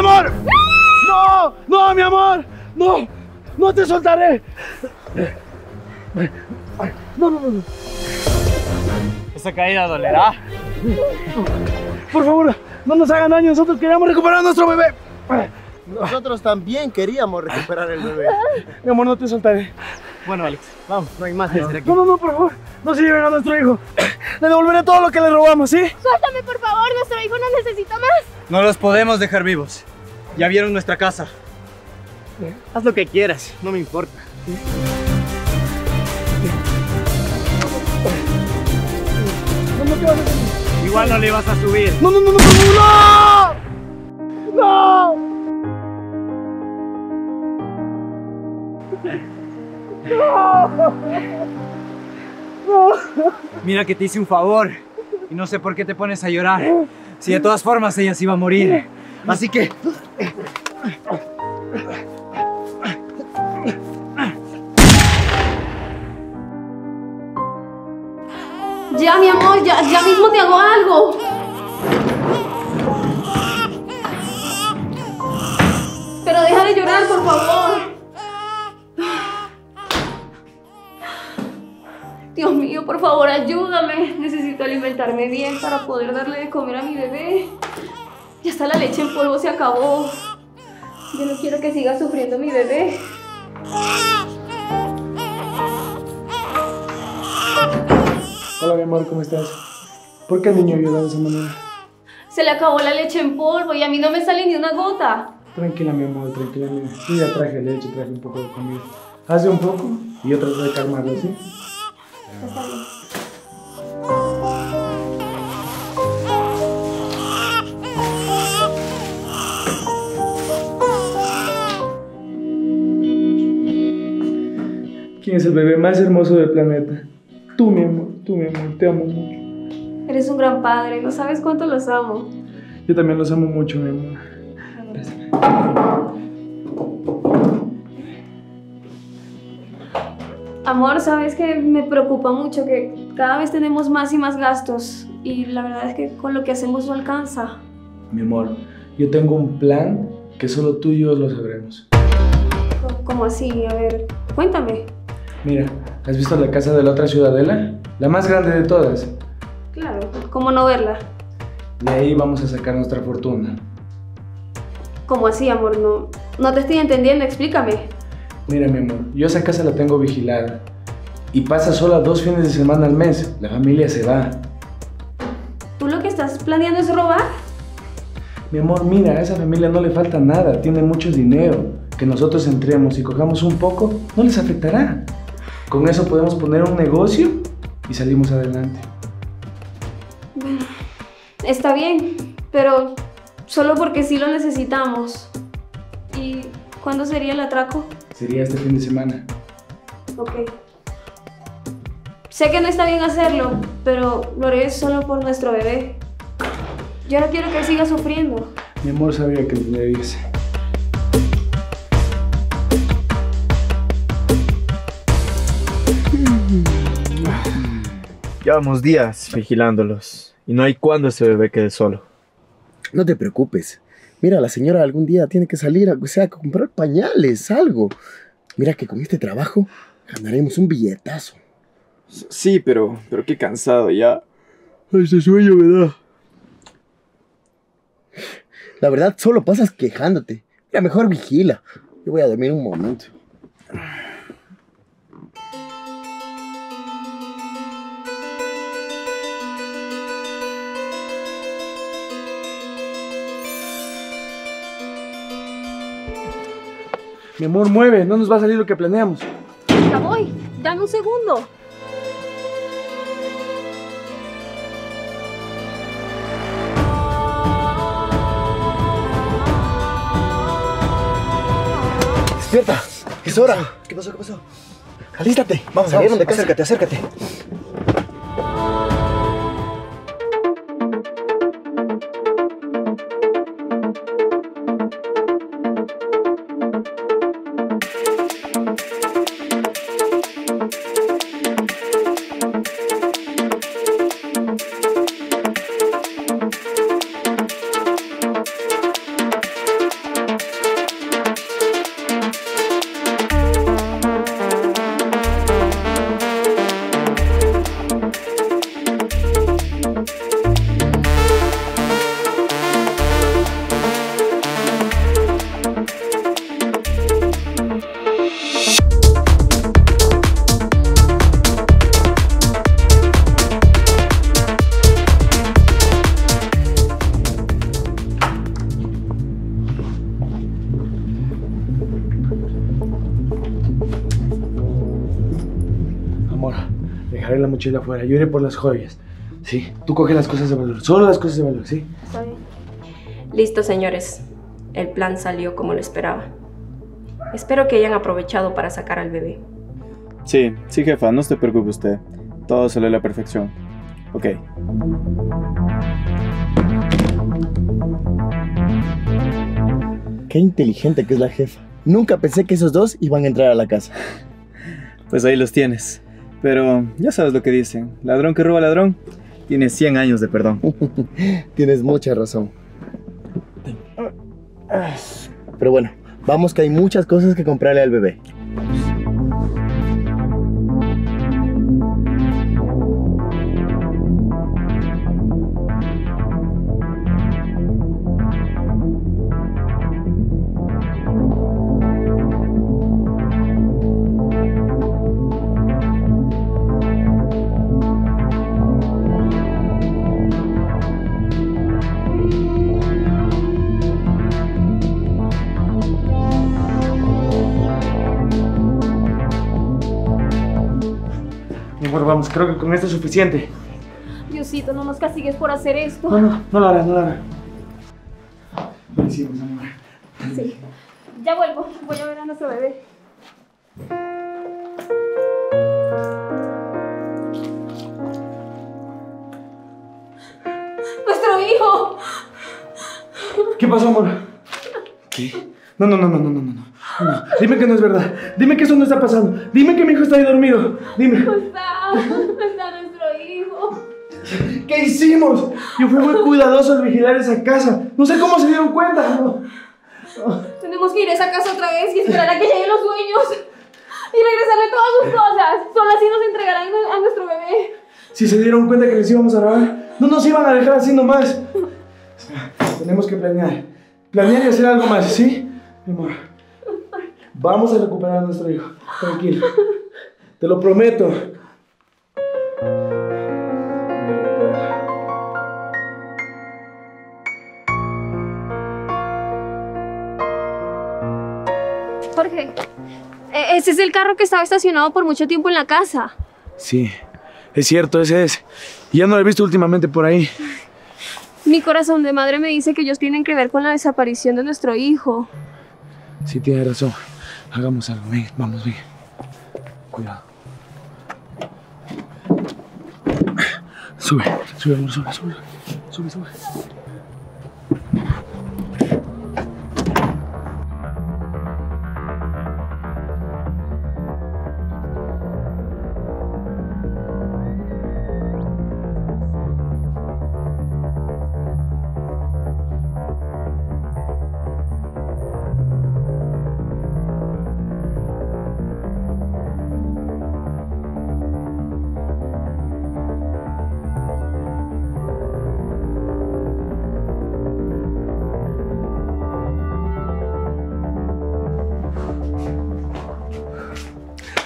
amor! ¡No! ¡No, mi amor! ¡No! ¡No te soltaré! No, no, no. Esa caída dolerá. Por favor, no nos hagan daño. Nosotros queremos recuperar a nuestro bebé. Nosotros también queríamos recuperar el bebé. Mi amor, no te soltaré. Bueno, Alex, Vamos, no hay más que hacer aquí. No, no, no, por favor. No se lleven a nuestro hijo. Le devolveré todo lo que le robamos, ¿sí? Suéltame, por favor, nuestro hijo no necesita más. no los podemos dejar vivos. Ya vieron nuestra casa. Haz lo que quieras, no me importa. No, no te vas a hacer. Igual no le vas a subir. No, no, no, no, no, no. No. Mira que te hice un favor. Y no sé por qué te pones a llorar. Si de todas formas ella se iba a morir. Así que Ya, mi amor, ya, ya mismo te hago. Favor, ayúdame. Necesito alimentarme bien para poder darle de comer a mi bebé. Ya está la leche en polvo, se acabó. Yo no quiero que siga sufriendo mi bebé. Hola, mi amor, ¿cómo estás? ¿Por qué el niño llora de esa manera? Se le acabó la leche en polvo y a mí no me sale ni una gota. Tranquila, mi amor, tranquila. Mira. Yo ya traje leche, traje un poco de comida. Hace un poco y yo trato de calmarlo, ¿sí? Está bien. ¿Quién es el bebé más hermoso del planeta? Tú, mi amor, tú, mi amor, te amo mucho. Eres un gran padre, no sabes cuánto los amo. Yo también los amo mucho, mi amor. Amor, sabes que me preocupa mucho que cada vez tenemos más y más gastos y la verdad es que con lo que hacemos no alcanza. Mi amor, yo tengo un plan que solo tú y yo lo sabremos. ¿Cómo así? A ver, cuéntame. Mira, ¿has visto la casa de la otra ciudadela? La más grande de todas. Claro, ¿cómo no verla? De ahí vamos a sacar nuestra fortuna. ¿Cómo así, amor? No, no te estoy entendiendo, explícame. Mira, mi amor, yo esa casa la tengo vigilada. Y pasa sola dos fines de semana al mes. La familia se va. ¿Tú lo que estás planeando es robar? Mi amor, mira, a esa familia no le falta nada. Tiene mucho dinero. Que nosotros entremos y cojamos un poco, no les afectará. Con eso podemos poner un negocio y salimos adelante. Está bien, pero solo porque sí lo necesitamos. ¿Y cuándo sería el atraco? Sería este fin de semana. Ok. Sé que no está bien hacerlo, pero lo haré solo por nuestro bebé. Yo no quiero que él siga sufriendo. Mi amor sabía que lo debías. Llevamos días vigilándolos y no hay cuándo ese bebé quede solo. No te preocupes. Mira, la señora algún día tiene que salir, o sea, a comprar pañales, algo. Mira que con este trabajo ganaremos un billetazo. Sí, pero, pero qué cansado ya. Este sueño me da. La verdad, solo pasas quejándote. Mira, mejor vigila. Yo voy a dormir un momento. Mi amor, mueve, no nos va a salir lo que planeamos. Ya voy, dame un segundo. ¡Despierta! ¡Es hora! ¿Qué pasó? ¿Qué pasó? Alístate. Vamos, salieron de casa. Acércate, acércate. Mochila afuera. Yo iré por las joyas. Sí, tú coge las cosas de valor. Solo las cosas de valor, ¿sí? Está bien. Listo, señores. El plan salió como lo esperaba. Espero que hayan aprovechado para sacar al bebé. Sí, sí, jefa, no se preocupe usted. Todo salió a la perfección. Ok. Qué inteligente que es la jefa. Nunca pensé que esos dos iban a entrar a la casa. Pues ahí los tienes. Pero ya sabes lo que dicen. Ladrón que roba ladrón tiene 100 años de perdón. Tienes mucha razón. Pero bueno, vamos que hay muchas cosas que comprarle al bebé. Mi amor, vamos, creo que con esto es suficiente. Diosito, no nos castigues por hacer esto. No, no, no lo harás, no lo harás. Lo hicimos, amor. Sí. Ya vuelvo. Voy a ver a nuestro bebé. ¡Nuestro hijo! ¿Qué pasó, amor? ¿Qué? No, no, no, no, no, no, no. no. Dime que no es verdad. Dime que eso no está pasando. Dime que mi hijo está ahí dormido. Dime. Está nuestro hijo. ¿Qué hicimos? Yo fui muy cuidadoso al vigilar esa casa. No sé cómo se dieron cuenta. No. Tenemos que ir a esa casa otra vez y esperar a que lleguen los dueños. Y regresarle todas sus cosas. Solo así nos entregarán a nuestro bebé. Si se dieron cuenta que les íbamos a robar, no nos iban a dejar así nomás. Tenemos que planear. Planear y hacer algo más, ¿sí? Mi amor. Vamos a recuperar a nuestro hijo. Tranquilo. Te lo prometo. Jorge, e- ese es el carro que estaba estacionado por mucho tiempo en la casa. Sí, es cierto, ese es. Y ya no lo he visto últimamente por ahí. Mi corazón de madre me dice que ellos tienen que ver con la desaparición de nuestro hijo. Sí, tiene razón. Hagamos algo. Ven, vamos, ven. Cuidado. Sube, sube, amor, sube, sube. Sube, sube.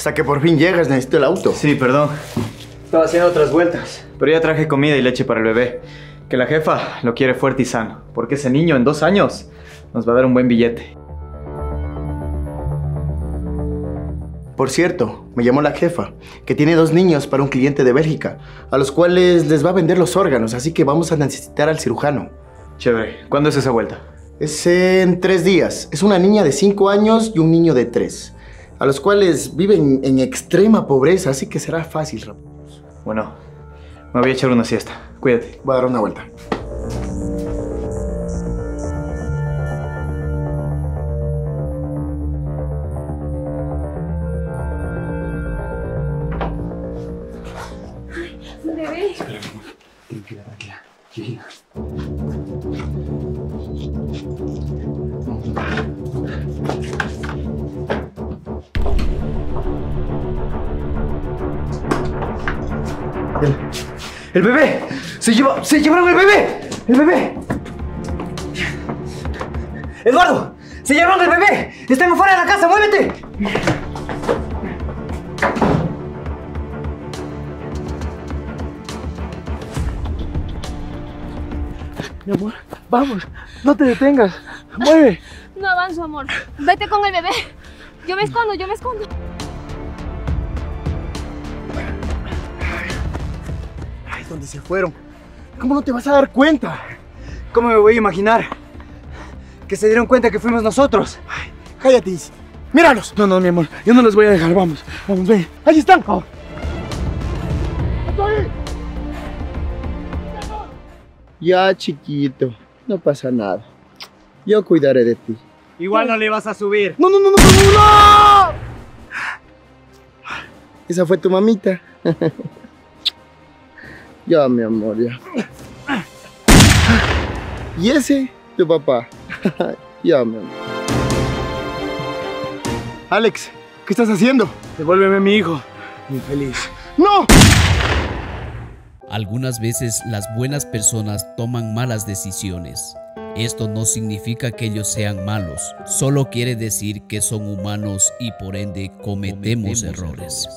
Hasta que por fin llegas, necesito el auto. Sí, perdón. Estaba haciendo otras vueltas. Pero ya traje comida y leche para el bebé. Que la jefa lo quiere fuerte y sano. Porque ese niño en dos años nos va a dar un buen billete. Por cierto, me llamó la jefa, que tiene dos niños para un cliente de Bélgica, a los cuales les va a vender los órganos, así que vamos a necesitar al cirujano. Chévere. ¿Cuándo es esa vuelta? Es en tres días. Es una niña de cinco años y un niño de tres, a los cuales viven en extrema pobreza, así que será fácil. rap- Bueno, me voy a echar una siesta. Cuídate. Voy a dar una vuelta. Bebé. Tranquila, tranquila. Gina. ¡El bebé! ¡Se, lleva, ¡Se llevaron el bebé! ¡El bebé! ¡Eduardo! ¡Se llevaron el bebé! ¡Están afuera de la casa! ¡Muévete! Mi amor, vamos. No te detengas. Mueve. No avanzo, amor. Vete con el bebé. Yo me escondo, yo me escondo. ¿Dónde se fueron? ¿Cómo no te vas a dar cuenta? ¿Cómo me voy a imaginar? Que se dieron cuenta que fuimos nosotros. Cállate, Izzy. Míralos. No, no, mi amor, yo no los voy a dejar, vamos, vamos, ven. Ahí están. Ya, chiquito, no pasa nada. Yo cuidaré de ti. Igual no le vas a subir. No, no, no, no, no, no. Esa fue tu mamita. ya, mi amor, ya. Y ese, tu papá. ya, mi amor. Alex, ¿qué estás haciendo? Devuélveme a mi hijo. Muy feliz. ¡No! Algunas veces las buenas personas toman malas decisiones. Esto no significa que ellos sean malos, solo quiere decir que son humanos y por ende cometemos, errores.